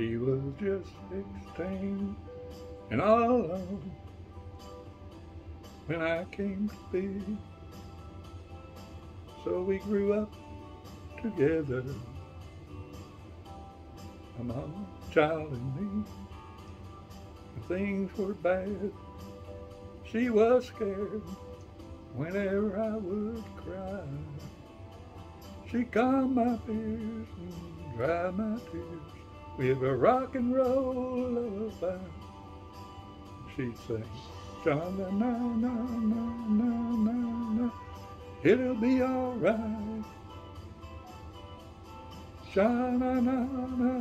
She was just sixteen and all alone when I came to be. So we grew up together, my mom, child, and me. If things were bad, she was scared whenever I would cry. She calmed my fears and dried my tears with a rock and roll lullaby. She'd sing, na na na na na na na, it'll be alright. Na na na na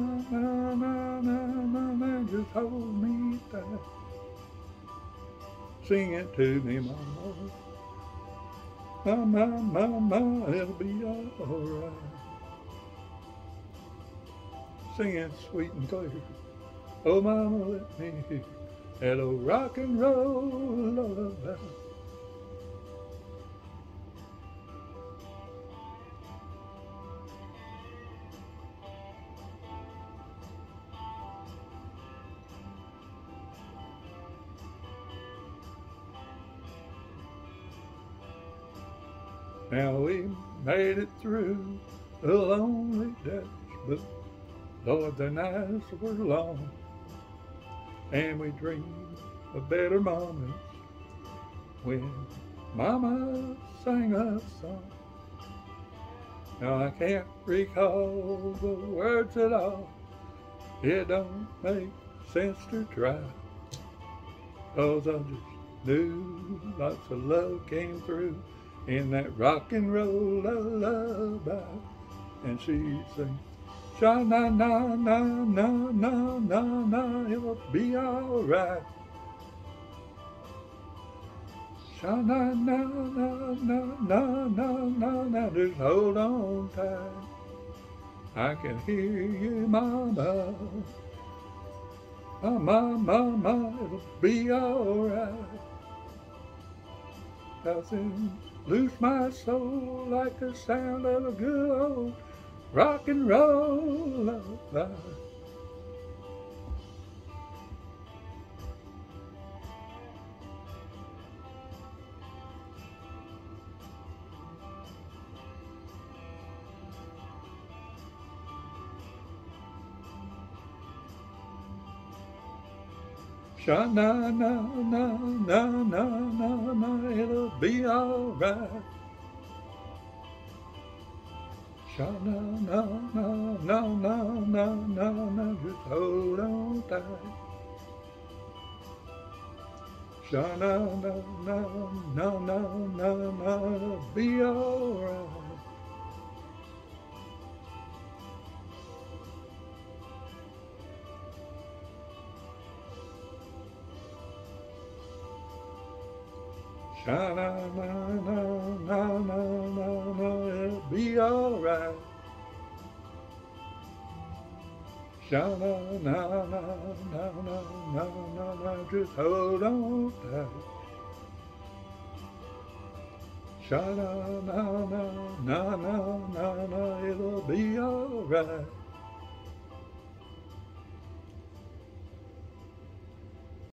na na na na, just hold me tight. Sing it to me, mama. Mama, mama, it'll be alright. Sing it sweet and clear. Oh, mama, let me hear Hello, rock and roll lullaby. Now we made it through the lonely days, but Lord, the nights were long, and we dreamed of better moments when Mama sang a song. Now I can't recall the words at all. It don't make sense to try. Cause I just knew lots of love came through in that rock and roll lullaby. And she'd sing, Sha na na na na na na na, it'll be alright. Sha na na na na na na na na, just hold on tight. I can hear you, mama. Ah, mama, mama, it'll be alright. Nothing loose my soul like the sound of a good old rock and roll lullaby. Sha na na na na na na na, it'll be alright. Na na na na na na na na, just hold on tight. Sha na na na na na na na, be alright. Sha na na na na na na na, be alright. Sha na na na na na na na na, just hold on tight. Sha na na na na na na na, it'll be alright.